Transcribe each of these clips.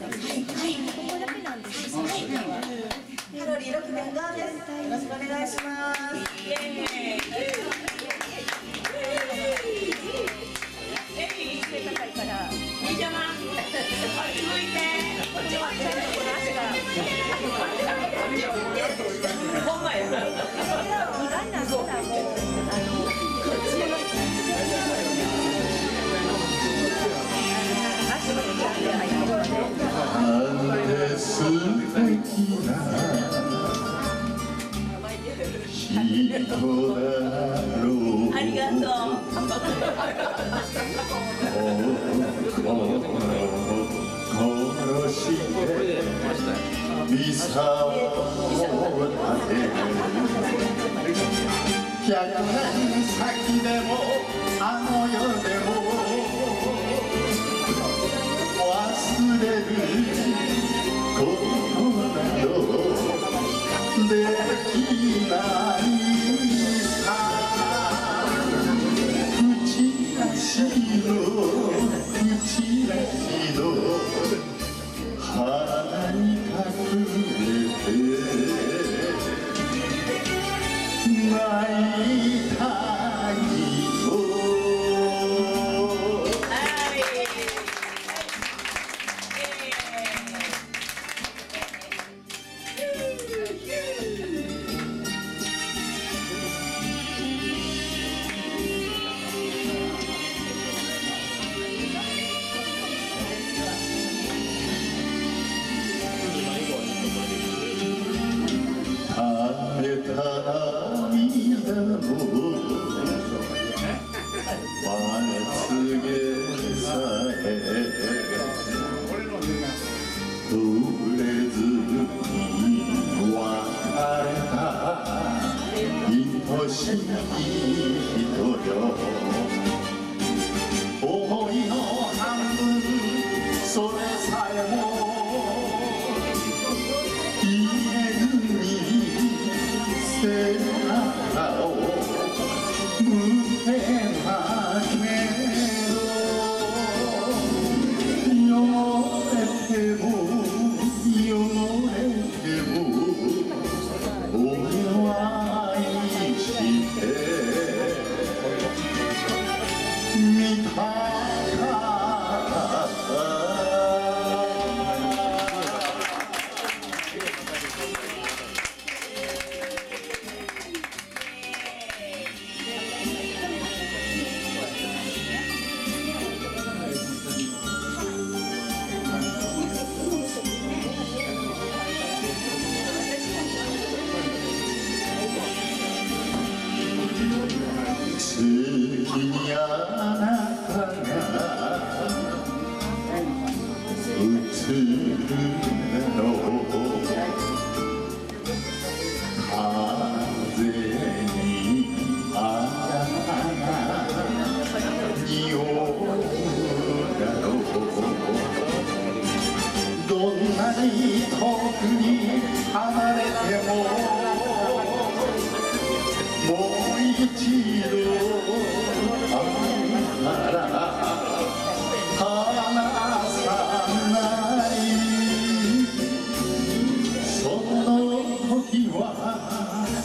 はいここだけなんですはい。ヒロリー6年側です。よろしくお願いしますありがとう殺してミサを立てる百年先でもあの世でも愛しい人よ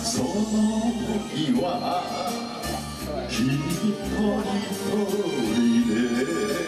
その時は一人一人で